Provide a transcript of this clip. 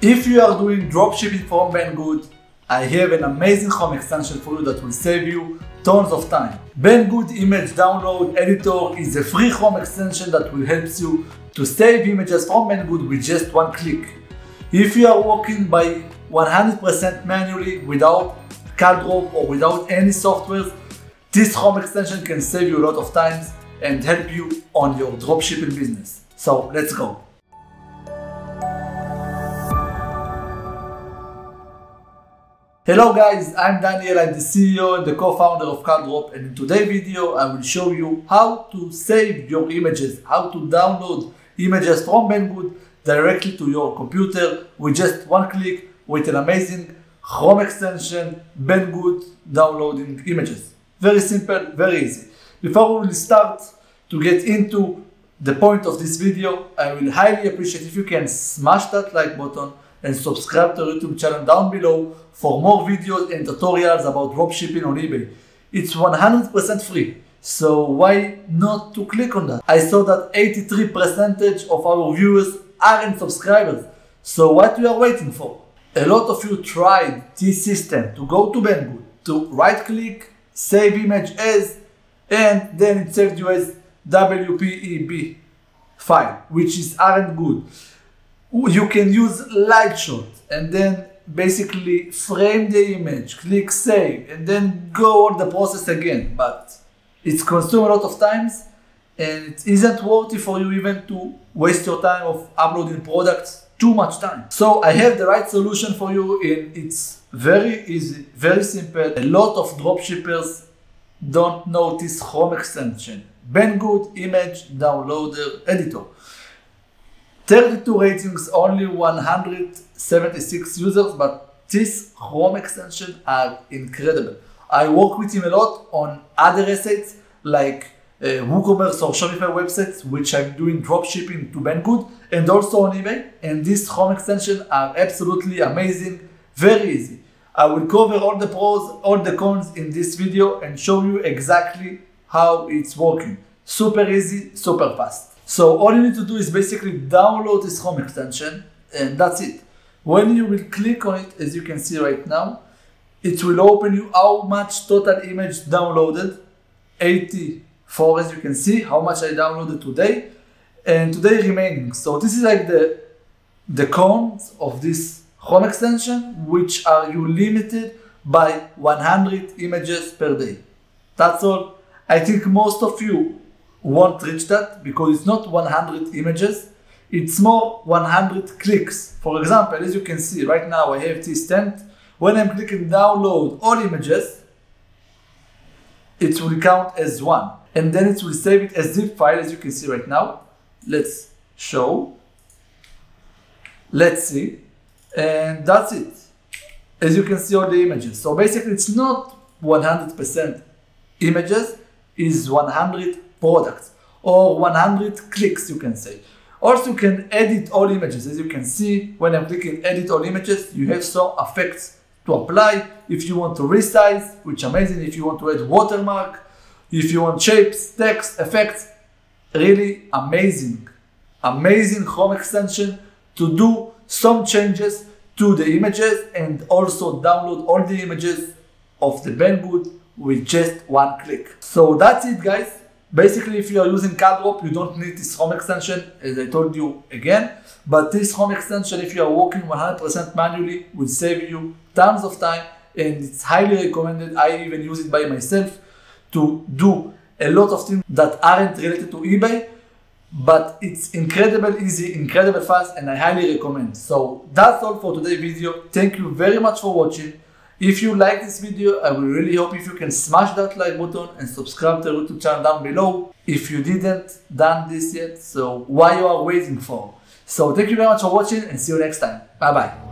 If you are doing dropshipping from Banggood, I have an amazing Chrome extension for you that will save you tons of time. Banggood Image Download Editor is a free Chrome extension that will help you to save images from Banggood with just one click. If you are working by 100% manually without KalDrop or without any software, this Chrome extension can save you a lot of time and help you on your dropshipping business. So let's go. Hello guys, I'm Daniel, I'm the CEO and the co-founder of KalDrop and in today's video I will show you how to save your images, how to download images from Banggood directly to your computer with just one click with an amazing Chrome extension, Banggood downloading images. Very simple, very easy. Before we start to get into the point of this video, I will highly appreciate if you can smash that like button and subscribe to our YouTube channel down below for more videos and tutorials about dropshipping on eBay. It's 100% free, so why not to click on that? I saw that 83% of our viewers aren't subscribers, so what we are waiting for? A lot of you tried this system to go to Banggood, to right click, save image as, and then it saved you as WPEB file, which is aren't good you can use Lightshot and then basically frame the image, click save, and then go all the process again. But it's consume a lot of times and it isn't worthy for you even to waste your time of uploading products too much time. So I have the right solution for you and it's very easy, very simple. A lot of dropshippers don't know this Chrome extension. Banggood Image Downloader Editor. 32 ratings, only 176 users, but this Chrome extension are incredible. I work with him a lot on other assets like uh, WooCommerce or Shopify websites, which I'm doing dropshipping to Banggood and also on eBay. And these Chrome extensions are absolutely amazing, very easy. I will cover all the pros, all the cons in this video and show you exactly how it's working. Super easy, super fast. So all you need to do is basically download this Chrome extension and that's it. When you will click on it, as you can see right now, it will open you how much total image downloaded, 84 as you can see, how much I downloaded today, and today remaining. So this is like the, the cons of this Chrome extension, which are you limited by 100 images per day. That's all. I think most of you won't reach that because it's not 100 images, it's more 100 clicks. For example, as you can see right now I have this tent. When I'm clicking download all images, it will count as one. And then it will save it as zip file as you can see right now. Let's show. Let's see. And that's it. As you can see all the images. So basically it's not 100% images, is 100 products or 100 clicks you can say. Also you can edit all images as you can see when I'm clicking edit all images you have some effects to apply if you want to resize which amazing if you want to add watermark if you want shapes text effects really amazing amazing Chrome extension to do some changes to the images and also download all the images of the Banggood with just one click. So that's it guys. Basically, if you are using KalDrop, you don't need this Chrome extension, as I told you again. But this Chrome extension, if you are working 100% manually, will save you tons of time and it's highly recommended. I even use it by myself to do a lot of things that aren't related to eBay, but it's incredible easy, incredible fast, and I highly recommend. So that's all for today's video. Thank you very much for watching. If you like this video, I will really hope if you can smash that like button and subscribe to our YouTube channel down below if you didn't done this yet. So why you are waiting for? So thank you very much for watching and see you next time. Bye bye.